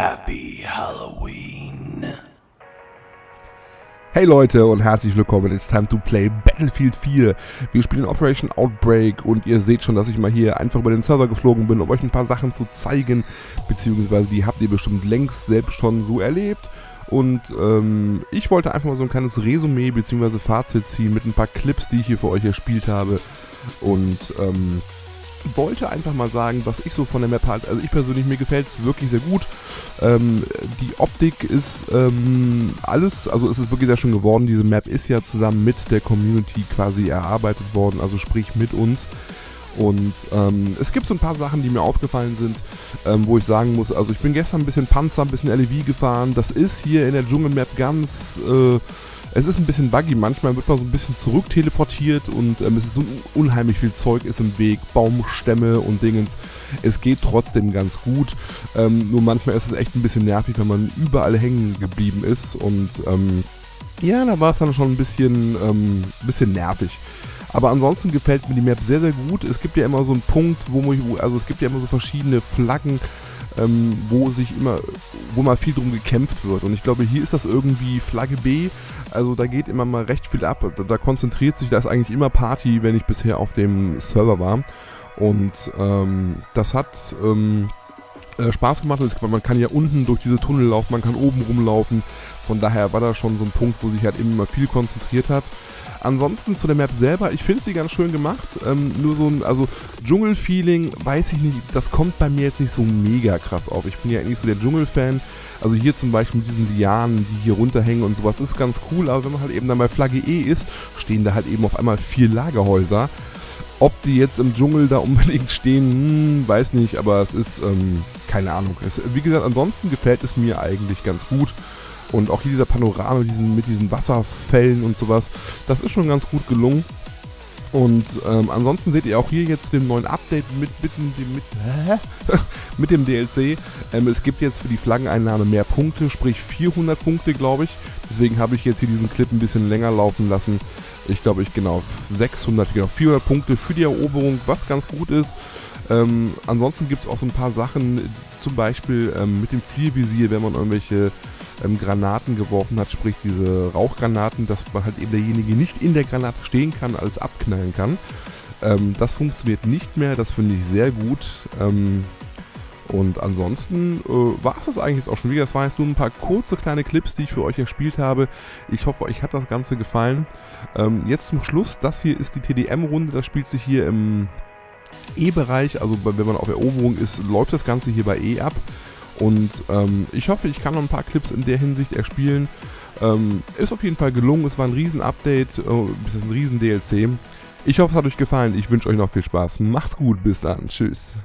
Happy Halloween. Hey Leute und herzlich willkommen. It's time to play Battlefield 4. Wir spielen Operation Outbreak und ihr seht schon, dass ich mal hier einfach über den Server geflogen bin, um euch ein paar Sachen zu zeigen, beziehungsweise die habt ihr bestimmt längst selbst schon so erlebt. Und ähm, ich wollte einfach mal so ein kleines Resümee bzw. Fazit ziehen mit ein paar Clips, die ich hier für euch erspielt habe. Und ähm, wollte einfach mal sagen, was ich so von der Map halte. Also ich persönlich, mir gefällt es wirklich sehr gut. Ähm, die Optik ist ähm, alles, also es ist wirklich sehr schön geworden. Diese Map ist ja zusammen mit der Community quasi erarbeitet worden, also sprich mit uns. Und ähm, es gibt so ein paar Sachen, die mir aufgefallen sind, ähm, wo ich sagen muss, also ich bin gestern ein bisschen Panzer, ein bisschen LEV gefahren. Das ist hier in der Dschungelmap ganz... Äh, es ist ein bisschen buggy, manchmal wird man so ein bisschen zurück teleportiert und ähm, es ist so unheimlich viel Zeug ist im Weg, Baumstämme und Dingens. Es geht trotzdem ganz gut, ähm, nur manchmal ist es echt ein bisschen nervig, wenn man überall hängen geblieben ist und ähm, ja, da war es dann schon ein bisschen, ähm, bisschen nervig. Aber ansonsten gefällt mir die Map sehr, sehr gut. Es gibt ja immer so einen Punkt, wo man, also es gibt ja immer so verschiedene Flaggen, ähm, wo sich immer, wo mal viel drum gekämpft wird. Und ich glaube, hier ist das irgendwie Flagge B. Also da geht immer mal recht viel ab. Da, da konzentriert sich, da ist eigentlich immer Party, wenn ich bisher auf dem Server war. Und ähm, das hat ähm, äh, Spaß gemacht. Man kann ja unten durch diese Tunnel laufen, man kann oben rumlaufen. Von daher war da schon so ein Punkt, wo sich halt immer viel konzentriert hat. Ansonsten zu der Map selber, ich finde sie ganz schön gemacht. Ähm, nur so ein, also Dschungel-Feeling, weiß ich nicht, das kommt bei mir jetzt nicht so mega krass auf. Ich bin ja eigentlich so der Dschungel-Fan. Also hier zum Beispiel mit diesen Lianen, die hier runterhängen und sowas, ist ganz cool. Aber wenn man halt eben dann bei Flagge E ist, stehen da halt eben auf einmal vier Lagerhäuser. Ob die jetzt im Dschungel da unbedingt stehen, hm, weiß nicht, aber es ist, ähm, keine Ahnung. Es, wie gesagt, ansonsten gefällt es mir eigentlich ganz gut. Und auch hier dieser Panorama diesen, mit diesen Wasserfällen und sowas, das ist schon ganz gut gelungen. Und ähm, ansonsten seht ihr auch hier jetzt den neuen Update mit, mit, mit, mit dem DLC. Ähm, es gibt jetzt für die Flaggeneinnahme mehr Punkte, sprich 400 Punkte, glaube ich. Deswegen habe ich jetzt hier diesen Clip ein bisschen länger laufen lassen. Ich glaube, ich genau 600, genau 400 Punkte für die Eroberung, was ganz gut ist. Ähm, ansonsten gibt es auch so ein paar Sachen, zum Beispiel ähm, mit dem Fliervisier, wenn man irgendwelche ähm, Granaten geworfen hat, sprich diese Rauchgranaten, dass man halt eben derjenige nicht in der Granate stehen kann, als abknallen kann. Ähm, das funktioniert nicht mehr, das finde ich sehr gut. Ähm, und ansonsten äh, war es das eigentlich jetzt auch schon wieder. Das waren jetzt nur ein paar kurze kleine Clips, die ich für euch erspielt habe. Ich hoffe, euch hat das Ganze gefallen. Ähm, jetzt zum Schluss, das hier ist die TDM-Runde. Das spielt sich hier im E-Bereich. Also wenn man auf Eroberung ist, läuft das Ganze hier bei E ab. Und ähm, ich hoffe, ich kann noch ein paar Clips in der Hinsicht erspielen. Ähm, ist auf jeden Fall gelungen. Es war ein Riesen-Update, äh, ein Riesen-DLC. Ich hoffe, es hat euch gefallen. Ich wünsche euch noch viel Spaß. Macht's gut, bis dann. Tschüss.